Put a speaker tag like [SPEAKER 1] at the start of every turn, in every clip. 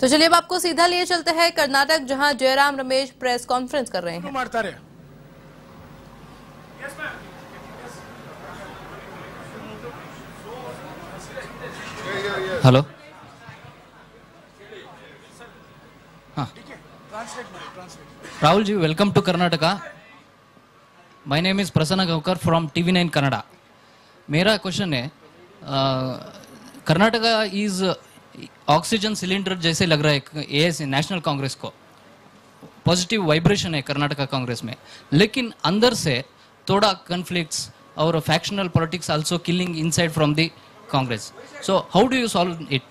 [SPEAKER 1] तो चलिए अब आपको सीधा लिए चलते हैं कर्नाटक जहाँ जयराम रमेश प्रेस कॉन्फ्रेंस कर रहे हैं।
[SPEAKER 2] हेलो
[SPEAKER 3] हाँ। Rahul ji welcome to Karnataka my name is Prasanna Gaukar from TV nine Kannada मेरा क्वेश्चन है कर्नाटका इज़ ऑक्सीजन सिलेंडर जैसे लग रहा है एस नेशनल कांग्रेस को। पॉजिटिव वाइब्रेशन है कर्नाटका कांग्रेस में। लेकिन अंदर से थोड़ा कन्फ्लिक्ट्स और factional politics also killing inside from the
[SPEAKER 4] Congress so how do you solve it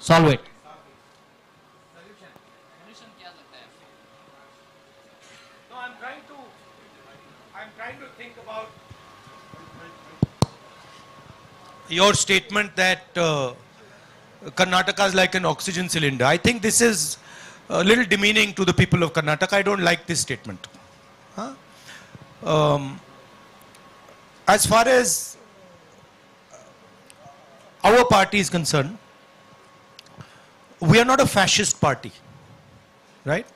[SPEAKER 4] solve it your statement that uh, Karnataka is like an oxygen cylinder. I think this is a little demeaning to the people of Karnataka. I don't like this statement. Huh? Um, as far as our party is concerned, we are not a fascist party, right?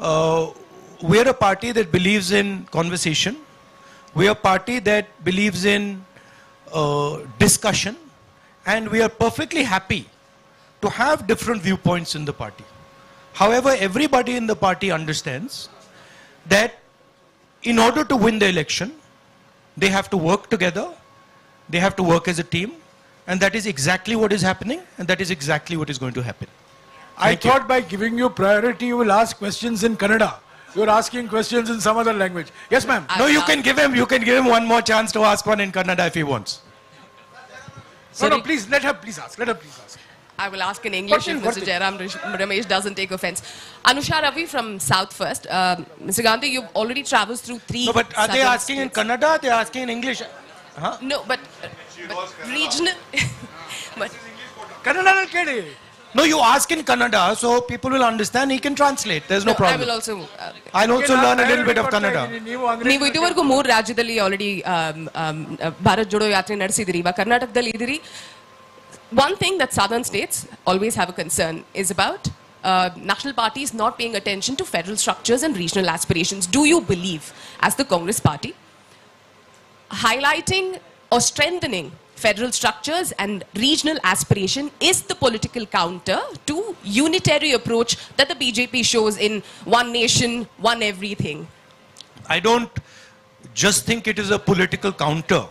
[SPEAKER 4] Uh, we are a party that believes in conversation. We are a party that believes in uh, discussion. And we are perfectly happy to have different viewpoints in the party. However, everybody in the party understands that in order to win the election, they have to work together, they have to work as a team, and that is exactly what is happening, and that is exactly what is going to happen.
[SPEAKER 2] I
[SPEAKER 4] you.
[SPEAKER 2] thought by giving you priority, you will ask questions in Kannada. You're asking questions in some other language. Yes, ma'am.
[SPEAKER 4] No, you can give him, you can give him one more chance to ask one in Kannada if he wants.
[SPEAKER 2] No, no, please, let her please ask. Let her please ask.
[SPEAKER 5] I will ask in English
[SPEAKER 2] Question,
[SPEAKER 5] if
[SPEAKER 2] what
[SPEAKER 5] Mr.
[SPEAKER 2] is-
[SPEAKER 5] Jairam Rish- Ramesh doesn't take offense. Anusha Ravi from South first. Um, Mr. Gandhi, you've already traveled through three.
[SPEAKER 4] No, but are they
[SPEAKER 5] southern
[SPEAKER 4] asking in
[SPEAKER 5] states.
[SPEAKER 4] Kannada? They are asking in English.
[SPEAKER 5] No, but, uh, but regional. but
[SPEAKER 2] ಕನ್ನಡದಲ್ಲಿ ಕೇಳಿ
[SPEAKER 4] No, you ask in Kannada so people will understand. He can translate. There's no,
[SPEAKER 5] no, I
[SPEAKER 4] problem.
[SPEAKER 5] will also. Uh,
[SPEAKER 4] I'll also learn a little bit of Kannada.
[SPEAKER 2] ನೀವು ಅಂಗ್ರೇಜಿ
[SPEAKER 5] ನೀವು ಇದುವರೆಗೂ ಮೂರು ರಾಜ್ಯದಲ್ಲಿ already Bharat Jodo ಯಾತ್ರೆ ನಡೆಸಿದಿರಿ ಇವಾಗ ಕರ್ನಾಟಕದಲ್ಲಿ ಇದ್ದೀರಿ one thing that southern States always have a concern is about national parties not paying attention to federal structures and regional aspirations. Do you believe, as the Congress party, highlighting or strengthening federal structures and regional aspiration is the political counter to unitary approach that the BJP shows in one nation, one everything?
[SPEAKER 4] I don't just think it is a political counter.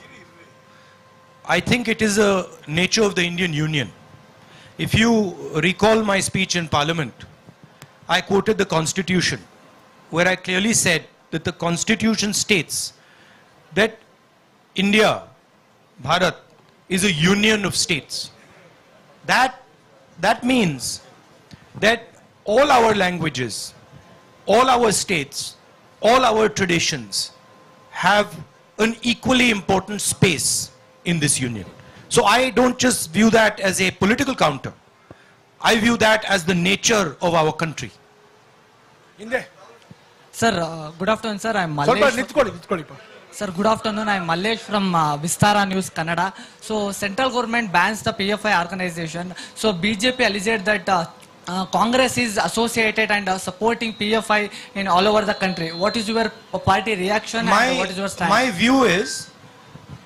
[SPEAKER 4] I think it is a nature of the Indian Union. If you recall my speech in Parliament, I quoted the Constitution, where I clearly said that the Constitution states that India, Bharat, is a union of states. That, that means that all our languages, all our states, all our traditions have an equally important space in this union. So I don't just view that as a political counter. I view that as the nature of our country.
[SPEAKER 2] In.
[SPEAKER 6] Sir, uh, good afternoon, sir. I'm
[SPEAKER 2] Malay. Sir,
[SPEAKER 6] Sir, good afternoon. I'm Mallesh from uh, Vistara News Kannada. So, central government bans the PFI organization. So, BJP alleged that uh, uh, Congress is associated and uh, supporting PFI in all over the country. What is your party reaction
[SPEAKER 4] my, and
[SPEAKER 6] what is your stand?
[SPEAKER 4] My view is,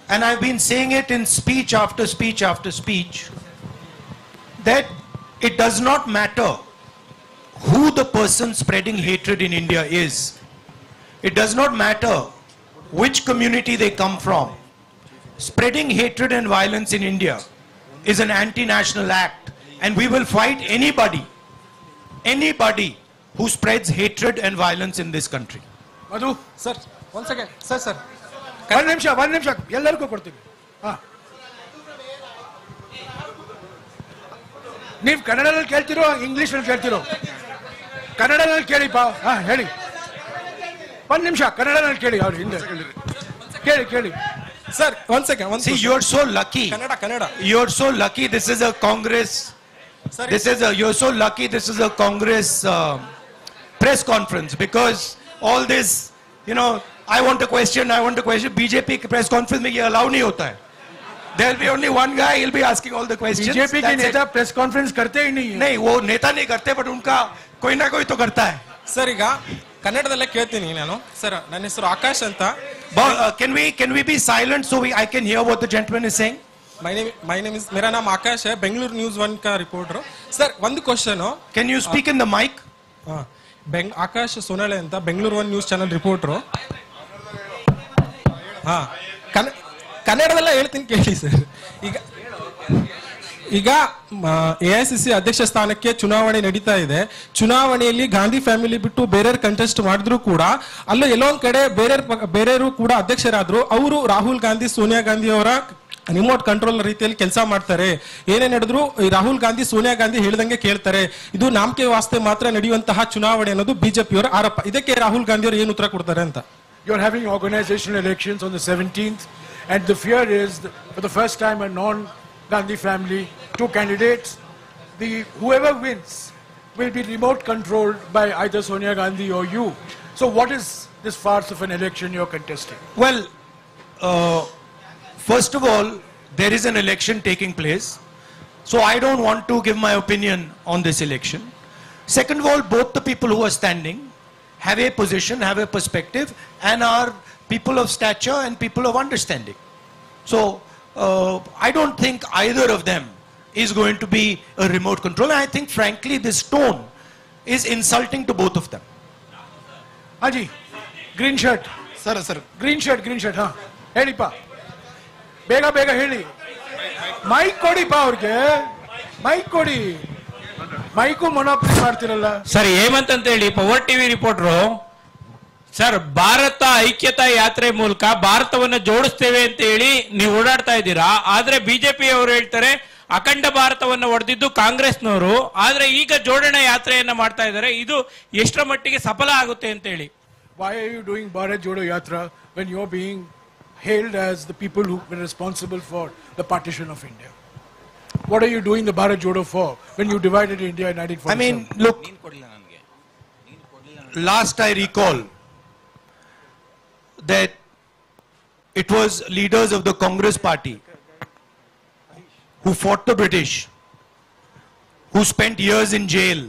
[SPEAKER 4] and I've been saying it in speech after speech after speech, that it does not matter who the person spreading hatred in India is. It does not matter which community they come from. Spreading hatred and violence in India is an anti-national act and we will fight anybody, anybody who spreads hatred and violence in this country.
[SPEAKER 2] Madhu
[SPEAKER 7] sir ಒಂದ್ second sir sir
[SPEAKER 2] ಒಂದ್ ನಿಮಿಷ ಒಂದ್ ನಿಮಿಷ ಎಲ್ಲರಿಗೂ ಕೊಡ್ತೀನಿ ಹಾ ನೀವು ಕನ್ನಡದಲ್ಲಿ ಕೇಳ್ತಿರೋ ಇಂಗ್ಲಿಷಲ್ಲಿ ಕೇಳ್ತಿರೋ ಕನ್ನಡದಲ್ಲಿ ಕೇಳಿಪ್ಪ ಹಾ ಹೇಳಿ ಒಂದ್ ನಿಮಿಷ ಕನ್ನಡದಲ್ಲಿ ಕೇಳಿ ಅವ್ರು ಹಿಂದೆ ಕೇಳಿ ಕೇಳಿ
[SPEAKER 7] ಸರ್ ಒಂದ್ ಸೆಕೆಂಡ್ ಒಂದ್
[SPEAKER 4] See, you're so lucky.
[SPEAKER 7] Kannada Kannada
[SPEAKER 4] You're so lucky. This is a Congress.
[SPEAKER 7] Sorry.
[SPEAKER 4] This is a. You're so lucky. This is a Congress uh, press conference because all this, you know, I want a question. I want a question. BJP press conference में ये allow नहीं होता है. there will be only one guy, he'll be asking all the questions.
[SPEAKER 2] BJP के
[SPEAKER 4] That's it.
[SPEAKER 2] नेता press conference करते ही नहीं है
[SPEAKER 4] नहीं वो नेता नहीं करते बट उनका कोई ना कोई तो करता है
[SPEAKER 7] ಸರ್ ಈಗ ಕನ್ನಡದಲ್ಲೇ ಕೇಳ್ತೀನಿ ನಾನು. ಸರ್ ನನ್ನ ಹೆಸರು ಆಕಾಶ್ ಅಂತ.
[SPEAKER 4] Can we can we be silent so we I can hear what the gentleman is saying
[SPEAKER 7] my name my name is ಮೇರಾ ನಾಮ್ ಆಕಾಶ್ ಬೆಂಗಳೂರು ನ್ಯೂಸ್ ಒನ್ ಕ ರಿಪೋರ್ಟರ್ ಸರ್ ಒಂದು question
[SPEAKER 4] can you speak in the mic
[SPEAKER 7] ಬೆಂಗ್ Akash Sonale ಅಂತ Bengaluru one news channel reporter ಹಾ ಕನ್ನಡದಲ್ಲೇ ಹೇಳ್ತೀನಿ ಕೇಳಿ sir ಈಗ ಈಗ ಎ ಐ ಸಿ ಸಿ ಅಧ್ಯಕ್ಷ ಸ್ಥಾನಕ್ಕೆ ಚುನಾವಣೆ ನಡೀತಾ ಇದೆ. ಚುನಾವಣೆಯಲ್ಲಿ ಗಾಂಧಿ ಫ್ಯಾಮಿಲಿ ಬಿಟ್ಟು ಬೇರೆಯವ್ರು ಕಂಟೆಸ್ಟ್ ಮಾಡಿದ್ರು ಕೂಡ ಅಲ್ಲೂ ಎಲ್ಲೋ ಕಡೆ ಬೇರೆ ಬೇರೆಯವರು ಕೂಡ ಅಧ್ಯಕ್ಷರಾದ್ರು ಅವರು ರಾಹುಲ್ ಗಾಂಧಿ ಸೋನಿಯಾ ಗಾಂಧಿ ಅವರ ರಿಮೋಟ್ ಕಂಟ್ರೋಲ್ ರೀತಿಯಲ್ಲಿ ಕೆಲಸ ಮಾಡ್ತಾರೆ. ಏನೇ ನಡೆದ್ರು ರಾಹುಲ್ ಗಾಂಧಿ ಸೋನಿಯಾ ಗಾಂಧಿ ಹೇಳಿದಂಗೆ ಕೇಳ್ತಾರೆ. ಇದು ನಾಮಕೆ ವಾಸ್ತೆ ಮಾತ್ರ ನಡೆಯುವಂತಹ ಚುನಾವಣೆ ಅನ್ನೋದು ಬಿಜೆಪಿಯವರ ಆರೋಪ. ಇದಕ್ಕೆ ರಾಹುಲ್ ಗಾಂಧಿ ಅವರು ಏನು ಉತ್ತರ ಕೊಡ್ತಾರೆ ಅಂತ?
[SPEAKER 2] You're having organizational elections on the 17th, and the fear is that for first time time a non-Gandhi family, two candidates, the whoever wins will be remote controlled by either Sonia Gandhi or you. So what is this farce of an election you're contesting?
[SPEAKER 4] Well, uh, first of all, there is an election taking place. So I don't want to give my opinion on this election. Second of all, both the people who are standing have a position, have a perspective, and are people of stature and people of understanding. So uh, I don't think either of them is going to be a remote control. And I think, frankly, this tone is insulting to both of them.
[SPEAKER 2] Haji, green shirt,
[SPEAKER 8] Sir, sir.
[SPEAKER 2] green shirt, green shirt, huh? ಹೇಳಿಪ್ಪ ಬೇಗ ಬೇಗ ಹೇಳಿ mic ಕೊಡಿಪ್ಪ ಅವ್ರಿಗೆ mic ಕೊಡಿ mike ಮೊನೋಪ್ಲಿ ಮಾಡ್ತಿರಲ್ಲ
[SPEAKER 9] sir Hemant ಅಂತ ಹೇಳಿ power TV reporter sir Bharat ಐಕ್ಯತಾ ಯಾತ್ರೆ ಮೂಲಕ ಭಾರತವನ್ನು ಜೋಡಿಸ್ತೇವೆ ಅಂತ ಹೇಳಿ ನೀವು ಓಡಾಡ್ತಾ ಇದ್ದೀರಾ ಆದ್ರೆ ಬಿಜೆಪಿ ಅವರು ಹೇಳ್ತಾರೆ ಅಖಂಡ ಭಾರತವನ್ನು ಹೊಡೆದಿದ್ದು ಕಾಂಗ್ರೆಸ್ನವರು ಆದ್ರೆ ಈಗ ಜೋಡಣಾ ಯಾತ್ರೆಯನ್ನ ಮಾಡ್ತಾ ಇದ್ದಾರೆ ಇದು ಎಷ್ಟರ ಮಟ್ಟಿಗೆ ಸಫಲ ಆಗುತ್ತೆ ಅಂತ ಹೇಳಿ
[SPEAKER 2] Why you you doing Bharat Jodo Yatra when you're being hailed as the people who were responsible for the partition of India? What are you doing the Bharat Jodo for when you divided India in 1947?
[SPEAKER 4] I mean, look, last I recall that it was leaders of the Congress party who fought the British, who spent years in jail.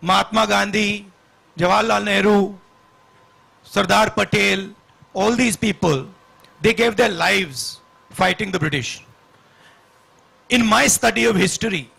[SPEAKER 4] Mahatma Gandhi, Jawaharlal Nehru, Sardar Patel, all these people, they gave their lives fighting the British. In my study of history,